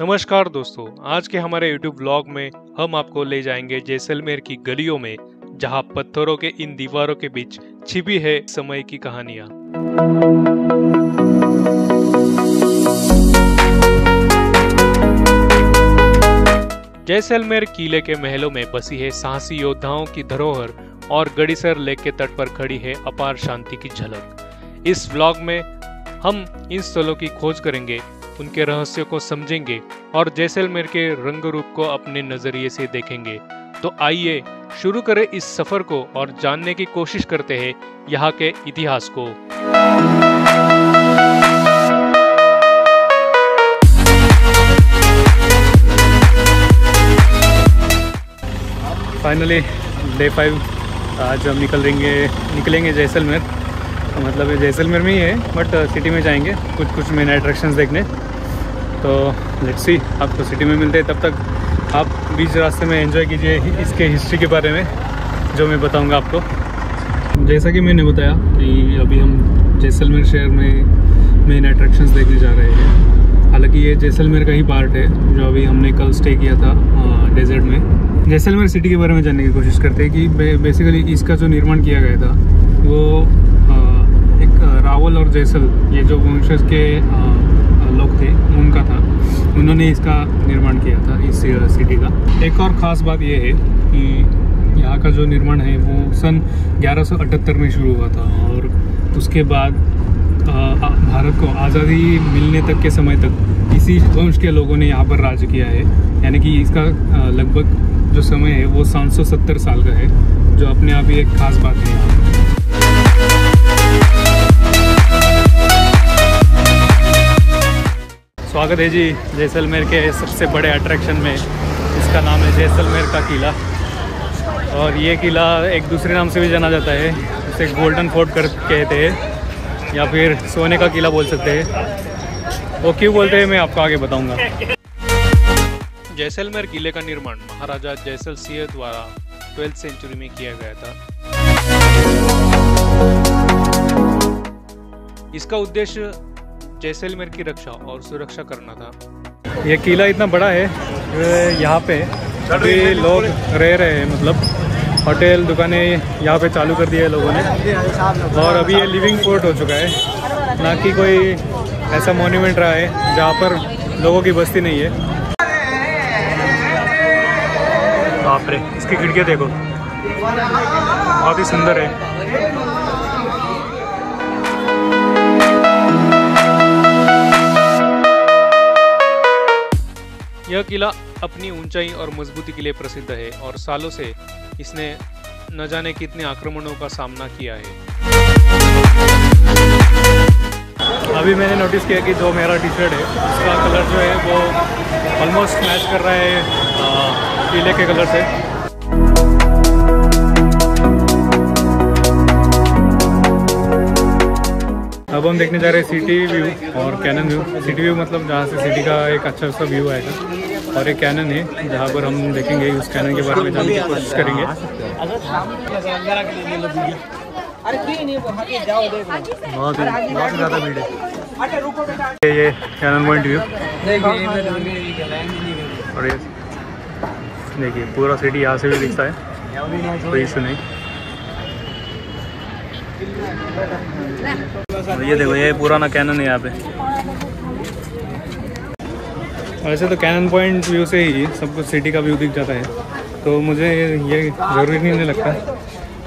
नमस्कार दोस्तों, आज के हमारे YouTube व्लॉग में हम आपको ले जाएँगे जैसलमेर की गलियों में, जहाँ पत्थरों के इन दीवारों के बीच छिपी है समय की कहानियाँ। जैसलमेर किले के महलों में बसी है साहसी योद्धाओं की धरोहर और गड़ीसर लेक के तट पर खड़ी है अपार शांति की झलक। इस व्लॉग में हम इन स्थलों की खोज करेंगे, उनके रहस्यों को समझेंगे और जैसलमेर के रंग रूप को अपने नज़रिए से देखेंगे। तो आइए, शुरू करें इस सफ़र को और जानने की कोशिश करते हैं यहाँ के इतिहास को। फाइनली डे फाइव आज हम निकल रहेंगे निकलेंगे जैसलमेर। मतलब ये जैसलमेर में ही है बट सिटी में जाएँगे कुछ कुछ मेन अट्रैक्शंस देखने। तो लेट्स सी आपको सिटी में मिलते हैं तब तक आप बीच रास्ते में एंजॉय कीजिए इसके हिस्ट्री के बारे में जो मैं बताऊँगा आपको। जैसा कि मैंने बताया कि अभी हम जैसलमेर शहर में मेन अट्रैक्शंस देखने जा रहे हैं। हालाँकि ये जैसलमेर का ही पार्ट है जो अभी हमने कल स्टे किया था डेजर्ट में। जैसलमेर सिटी के बारे में जानने की कोशिश करते हैं कि बे, बेसिकली इसका जो निर्माण किया गया था वो रावल और जैसल, ये जो वंशज के लोग थे, उनका था। उन्होंने इसका निर्माण किया था, इस सिटी का। एक और ख़ास बात यह है कि यहाँ का जो निर्माण है, वो सन 1178 में शुरू हुआ था और उसके बाद भारत को आज़ादी मिलने तक के समय तक इसी वंश के लोगों ने यहाँ पर राज किया है। यानी कि इसका लगभग जो समय है, वो 770 साल का है, जो अपने आप ही एक खास बात है स्वागत है जी जैसलमेर के सबसे बड़े अट्रैक्शन में। इसका नाम है जैसलमेर का किला। और ये किला एक दूसरे नाम से भी जाना जाता है। इसे गोल्डन फोर्ट कर कहते हैं, या फिर सोने का किला बोल सकते हैं। वो क्यों बोलते हैं, मैं आपको आगे बताऊँगा। जैसलमेर किले का निर्माण महाराजा जैसल सिंह द्वारा ट्वेल्थ सेंचुरी में किया गया था। इसका उद्देश्य जैसलमेर की रक्षा और सुरक्षा करना था। ये किला इतना बड़ा है यहाँ पे अभी लोग रह रहे हैं मतलब होटल दुकानें यहाँ पे चालू कर दिए लोगों ने। और अभी ये लिविंग पोर्ट हो चुका है ना कि कोई ऐसा मोन्यूमेंट रहा है जहाँ पर लोगों की बस्ती नहीं है। बाप रे इसकी खिड़कियाँ देखो बहुत ही सुंदर है। यह किला अपनी ऊंचाई और मजबूती के लिए प्रसिद्ध है और सालों से इसने न जाने कितने आक्रमणों का सामना किया है। अभी मैंने नोटिस किया कि जो मेरा टी शर्ट है, उसका कलर जो है वो ऑलमोस्ट मैच कर रहा है किले के कलर से। अब हम देखने जा रहे हैं सिटी व्यू और कैनन व्यू सिटी व्यू मतलब जहाँ से सिटी का एक अच्छा सा व्यू आएगा और एक कैनन है, जहाँ पर हम देखेंगे उस कैनन के बारे में जानने की कोशिश करेंगे। बहुत बहुत ज़्यादा भीड़ है। ये कैनन पॉइंट व्यू और ये, देखिए, पूरा सिटी यहाँ से भी दिखता है। कोई इशू नहीं। ये देखो, ये पुराना कैनन है यहाँ पे। वैसे तो कैनन पॉइंट व्यू से ही सब कुछ सिटी का व्यू दिख जाता है। तो मुझे ये ज़रूरी नहीं लगता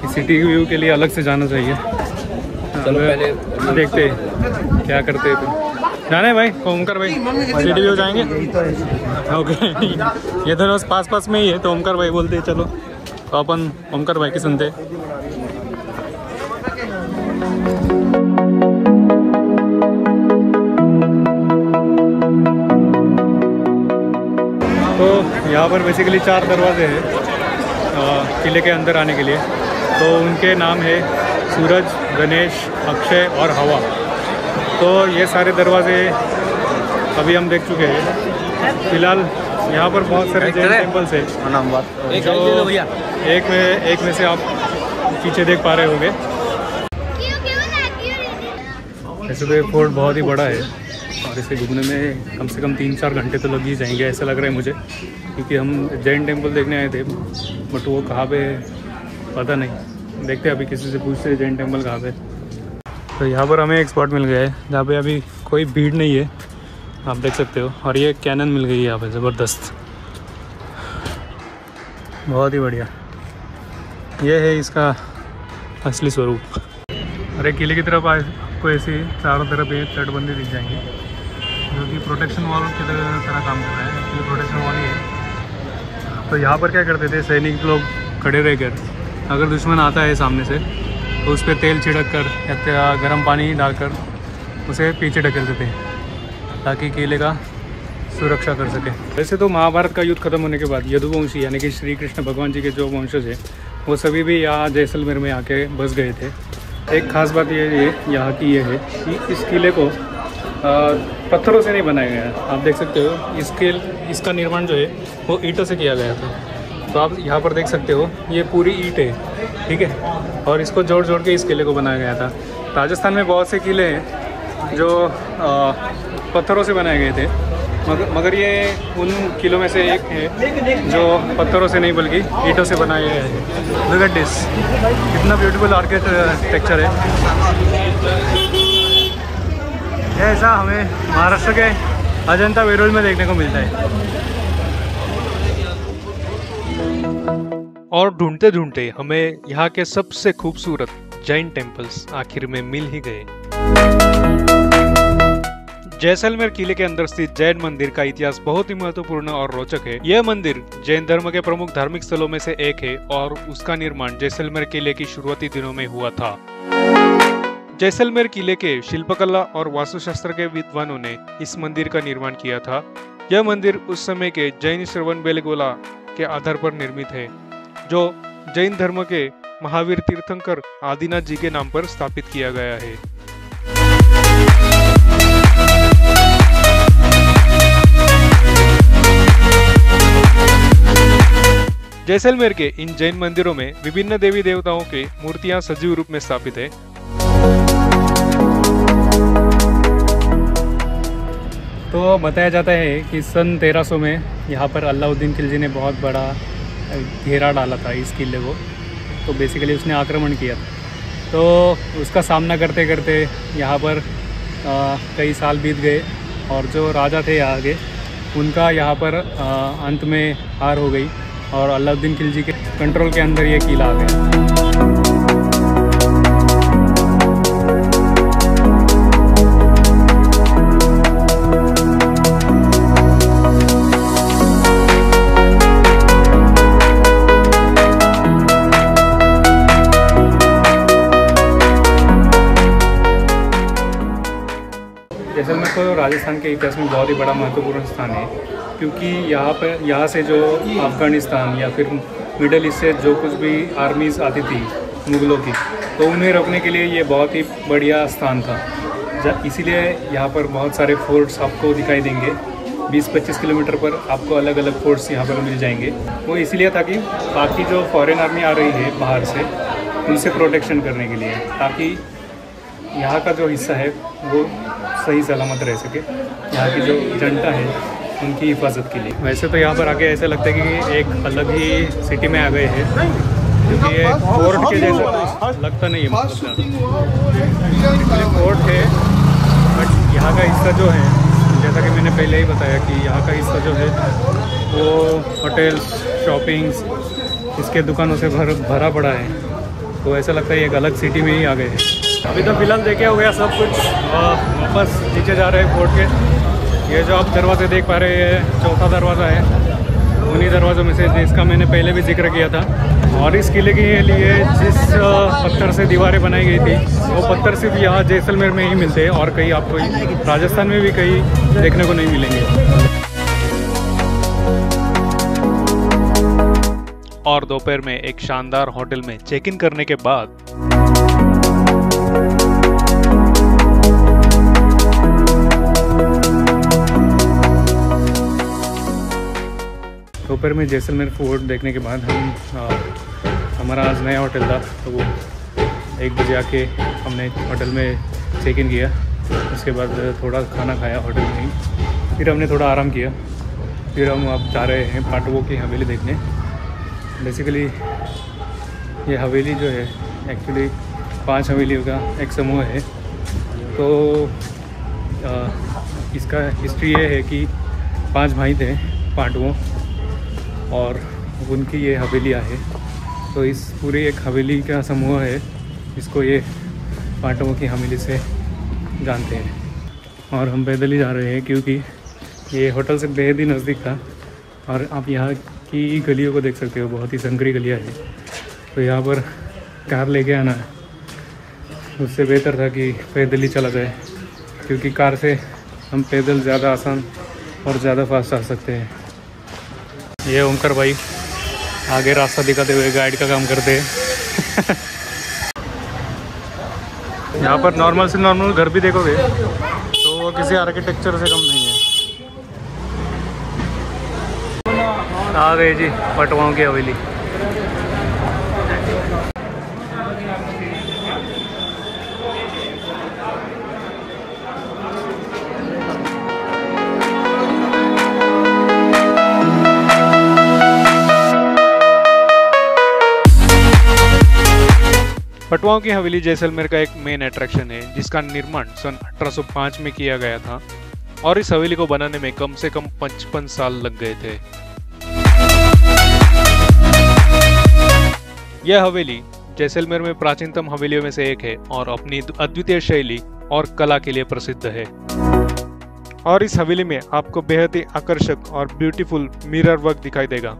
कि सिटी के व्यू के लिए अलग से जाना चाहिए। चलो पहले देखते क्या करते हैं। जाना है भाई ओमकर भाई। सिटी व्यू जाएँगे? ओके ये दोनों पास पास में ही है तो ओमकर भाई बोलते चलो। तो अपन ओमकर भाई की सुनते यहाँ पर बेसिकली चार दरवाजे हैं किले के अंदर आने के लिए। तो उनके नाम है सूरज गणेश अक्षय और हवा। तो ये सारे दरवाजे अभी हम देख चुके हैं। फ़िलहाल यहाँ पर बहुत सारे जैन टेम्पल्स है। जो एक में एक में से आप पीछे देख पा रहे होंगे। ऐसे तो ये फोर्ट बहुत ही बड़ा है। और इसे घूमने में कम से कम तीन चार घंटे तो लग ही जाएँगे, ऐसा लग रहा है मुझे, क्योंकि हम जैन टेंपल देखने आए थे, बट वो कहाँ पे पता नहीं। देखते अभी किसी से पूछते जैन टेंपल कहाँ पे तो यहाँ पर हमें एक स्पॉट मिल गया है, जहाँ पे अभी कोई भीड़ नहीं है, आप देख सकते हो। और ये कैनन मिल गई है यहाँ पर ज़बरदस्त। बहुत ही बढ़िया। ये है इसका असली स्वरूप। अरे, किले की तरफ़ आए आपको ऐसे चारों तरफ़ ये तटबंदी दिख जाएँगी। जो कि प्रोटेक्शन वॉल की तरह काम कर रहा है एक्चुअली प्रोटेक्शन वॉल ही है। तो यहाँ पर क्या करते थे, सैनिक लोग खड़े रहकर, अगर दुश्मन आता है सामने से तो उस पर तेल छिड़क कर या गर्म पानी डालकर उसे पीछे ढकेलते थे, ताकि किले का सुरक्षा कर सके। वैसे तो महाभारत का युद्ध खत्म होने के बाद यदुवंशी, यानी कि श्री कृष्ण भगवान जी के जो वंशज हैं, वो सभी भी यहाँ जैसलमेर में आके बस गए थे। एक ख़ास बात ये है, यहाँ की ये है कि इस किले को पत्थरों से नहीं बनाया गया है। आप देख सकते हो इसके इसका निर्माण जो है वो ईंटों से किया गया था। तो आप यहाँ पर देख सकते हो ये पूरी ईंट है ठीक है? और इसको जोड़ जोड़ के इस किले को बनाया गया था। राजस्थान में बहुत से किले हैं जो आ, पत्थरों से बनाए गए थे। मगर मगर ये उन किलों में से एक है जो पत्थरों से नहीं बल्कि ईंटों से बनाया गया है। कितना ब्यूटीफुल आर्किटेक्चर है। ऐसा हमें महाराष्ट्र के अजंता वेरोल में देखने को मिलता है। और ढूंढते ढूंढते हमें यहाँ के सबसे खूबसूरत जैन टेम्पल्स आखिर में मिल ही गए। जैसलमेर किले के अंदर स्थित जैन मंदिर का इतिहास बहुत ही महत्वपूर्ण और रोचक है। यह मंदिर जैन धर्म के प्रमुख धार्मिक स्थलों में से एक है और उसका निर्माण जैसलमेर किले की शुरुआती दिनों में हुआ था। जैसलमेर किले के शिल्पकला और वास्तुशास्त्र के विद्वानों ने इस मंदिर का निर्माण किया था। यह मंदिर उस समय के जैन श्रवण बेलगोला के आधार पर निर्मित है, जो जैन धर्म के महावीर तीर्थंकर आदिनाथ जी के नाम पर स्थापित किया गया है। जैसलमेर के इन जैन मंदिरों में विभिन्न देवी देवताओं के मूर्तियाँ सजीव रूप में स्थापित है। तो बताया जाता है कि सन 1300 में यहाँ पर अलाउद्दीन खिलजी ने बहुत बड़ा घेरा डाला था इस किले को। तो बेसिकली उसने आक्रमण किया था। तो उसका सामना करते करते यहाँ पर आ, कई साल बीत गए और जो राजा थे यहाँ के उनका यहाँ पर आ, अंत में हार हो गई और अलाउद्दीन खिलजी के कंट्रोल के अंदर ये किला आ गया। जैसलमेर तो राजस्थान के इतिहास में बहुत ही बड़ा महत्वपूर्ण स्थान है, क्योंकि यहाँ पर यहाँ से जो अफ़गानिस्तान या फिर मिडल ईस्ट से जो कुछ भी आर्मीज़ आती थी मुग़लों की तो उन्हें रोकने के लिए ये बहुत ही बढ़िया स्थान था। इसीलिए यहाँ पर बहुत सारे फोर्ट्स आपको दिखाई देंगे 20-25 किलोमीटर पर आपको अलग अलग फोर्ट्स यहाँ पर मिल जाएँगे। वो इसीलिए था कि बाकी जो फॉरेन आर्मी आ रही है बाहर से, उनसे प्रोटेक्शन करने के लिए, ताकि यहाँ का जो हिस्सा है, वो सही सलामत रह सके। यहाँ की जो जनता है, उनकी हिफाजत के लिए। वैसे तो यहाँ पर आके ऐसा लगता है कि एक अलग ही सिटी में आ गए हैं। क्योंकि ये कोर्ट के जैसा लगता नहीं है मतलब कोर्ट है बट यहाँ का हिस्सा जो है, जैसा कि मैंने पहले ही बताया कि यहाँ का हिस्सा जो है, वो होटल्स शॉपिंग्स इसके दुकानों से भर, भरा पड़ा है। तो ऐसा लगता है एक अलग सिटी में ही आ गए हैं। अभी तो फ़िलहाल देखे हो गया सब कुछ वापस नीचे जा रहे हैं फोर्ट के। ये जो आप दरवाजे देख पा रहे हैं चौथा दरवाज़ा है। उन्हीं दरवाज़ों में से जिसका मैंने पहले भी ज़िक्र किया था। और इस किले के लिए जिस पत्थर से दीवारें बनाई गई थी, वो पत्थर सिर्फ़ यहाँ जैसलमेर में ही मिलते हैं, और कहीं आपको राजस्थान में भी कहीं देखने को नहीं मिलेंगे। और दोपहर में एक शानदार होटल में चेक इन करने के बाद दोपहर में जैसलमेर फोर्ट देखने के बाद हम हमारा आज नया होटल था तो वो एक बजे आके हमने होटल में चेक इन किया। उसके बाद थोड़ा खाना खाया होटल में ही। फिर हमने थोड़ा आराम किया। फिर हम अब जा रहे हैं पाटवों की हवेली देखने। बेसिकली ये हवेली जो है एक्चुअली पाँच हवेलियों का एक समूह है। तो आ, इसका हिस्ट्री ये है कि पाँच भाई थे पांडवों और उनकी ये हवेलियाँ है। तो इस पूरी एक हवेली का समूह है। इसको ये पांडवों की हवेली से जानते हैं। और हम पैदल ही जा रहे हैं क्योंकि ये होटल से बेहद ही नज़दीक था। और आप यहाँ की गलियों को देख सकते हो, बहुत ही संकरी गलियाँ हैं। तो यहाँ पर कार लेके आना उससे बेहतर था कि पैदल ही चला जाए, क्योंकि कार से हम पैदल ज़्यादा आसान और ज़्यादा फास्ट आ सकते हैं। ये ओंकर भाई, आगे रास्ता दिखाते हुए गाइड का काम करते हैं। यहाँ पर नॉर्मल से नॉर्मल घर भी देखोगे तो वो किसी आर्किटेक्चर से कम नहीं है। आ गए जी, पटवाओं की हवेली। पटवाओं की हवेली जैसलमेर का एक मेन अट्रैक्शन है, जिसका निर्माण सन 1805 में किया गया था और इस हवेली को बनाने में कम से कम पचपन साल लग गए थे। यह हवेली जैसलमेर में प्राचीनतम हवेलियों में से एक है और अपनी अद्वितीय शैली और कला के लिए प्रसिद्ध है। और इस हवेली में आपको बेहद ही आकर्षक और ब्यूटीफुल मिरर वर्क दिखाई देगा।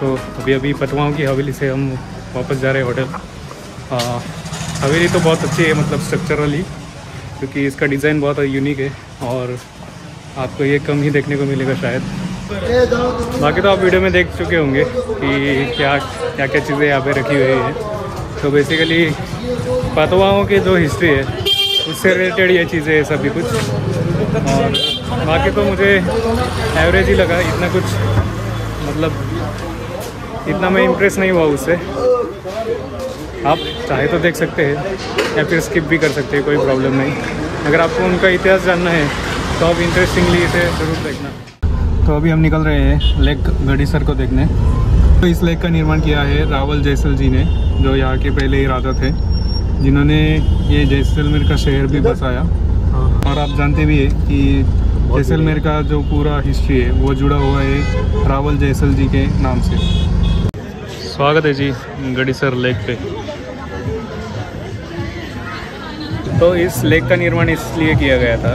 तो अभी अभी पटवाओं की हवेली से हम वापस जा रहे हैं होटल। हवेली तो बहुत अच्छी है मतलब स्ट्रक्चरली क्योंकि इसका डिज़ाइन बहुत यूनिक है और आपको ये कम ही देखने को मिलेगा शायद। बाकी तो आप वीडियो में देख चुके होंगे कि क्या क्या क्या चीज़ें यहाँ पे रखी हुई है। तो बेसिकली पतवाओं की जो हिस्ट्री है, उससे रिलेटेड ये चीज़ें है सभी कुछ। और बाकी तो मुझे एवरेज ही लगा, इतना कुछ मतलब इतना मैं इम्प्रेस नहीं हुआ उससे। आप चाहे तो देख सकते हैं, या फिर स्किप भी कर सकते हैं, कोई प्रॉब्लम नहीं। अगर आपको उनका इतिहास जानना है तो आप इंटरेस्टिंगली इसे ज़रूर देखना। तो अभी हम निकल रहे हैं लेक गढ़ीसर को देखने। तो इस लेक का निर्माण किया है रावल जैसल जी ने, जो यहाँ के पहले ही राजा थे, जिन्होंने ये जैसलमेर का शहर भी बसाया। और आप जानते भी हैं कि जैसलमेर का जो पूरा हिस्ट्री है, वो जुड़ा हुआ है रावल जैसल जी के नाम से। स्वागत है जी गढ़ीसर लेक पे। तो इस लेक का निर्माण इसलिए किया गया था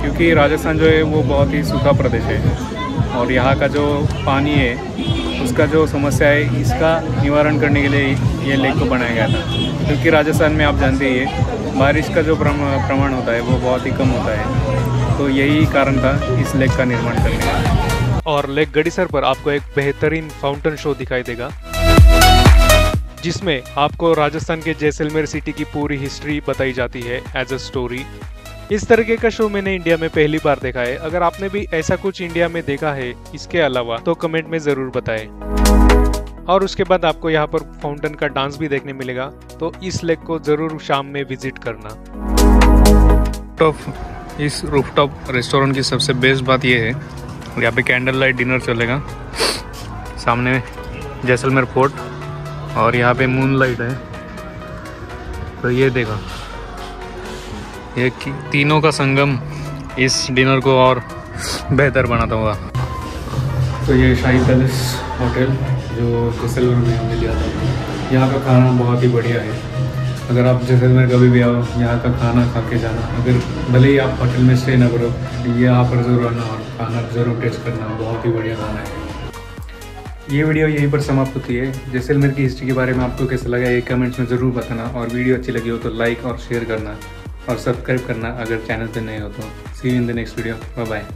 क्योंकि राजस्थान जो है वो बहुत ही सूखा प्रदेश है और यहाँ का जो पानी है उसका जो समस्या है इसका निवारण करने के लिए ये लेक को बनाया गया था। क्योंकि राजस्थान में आप जानते ही है बारिश का जो प्रमाण होता है वो बहुत ही कम होता है। तो यही कारण था इस लेक का निर्माण करने का। और लेक गड़ीसर पर आपको एक बेहतरीन फाउंटेन शो दिखाई देगा। जिसमें आपको राजस्थान के जैसलमेर सिटी की पूरी हिस्ट्री बताई जाती है एज अ स्टोरी इस तरीके का शो मैंने इंडिया में पहली बार देखा है। अगर आपने भी ऐसा कुछ इंडिया में देखा है, इसके अलावा तो कमेंट में ज़रूर बताएँ। और उसके बाद आपको यहाँ पर फाउंटेन का डांस भी देखने मिलेगा तो इस लेक को ज़रूर शाम में विज़िट करना। टॉप इस रूफटॉप रेस्टोरेंट की सबसे बेस्ट बात यह है, यहाँ पे कैंडल लाइट डिनर चलेगा। सामने जैसलमेर फोर्ट और यहाँ पे मून लाइट है। तो ये देखो। ये तीनों का संगम इस डिनर को और बेहतर बनाता होगा तो ये शाही पैलेस होटल, जो जैसलमेर में हमने लिया था। यहाँ का खाना बहुत ही बढ़िया है। अगर आप जैसलमेर कभी भी आओ, यहाँ का खाना खा के जाना। अगर भले ही आप होटल में स्टे ना करो यहाँ पर ज़रूर आना और खाना ज़रूर टेस्ट करना। बहुत ही बढ़िया खाना है। ये वीडियो यहीं पर समाप्त होती है। जैसलमेर की हिस्ट्री के बारे में आपको कैसा लगा, ये कमेंट्स में ज़रूर बताना और वीडियो अच्छी लगी हो तो लाइक और शेयर करना और सब्सक्राइब करना अगर चैनल पर नए हो तो। See in the next video bye bye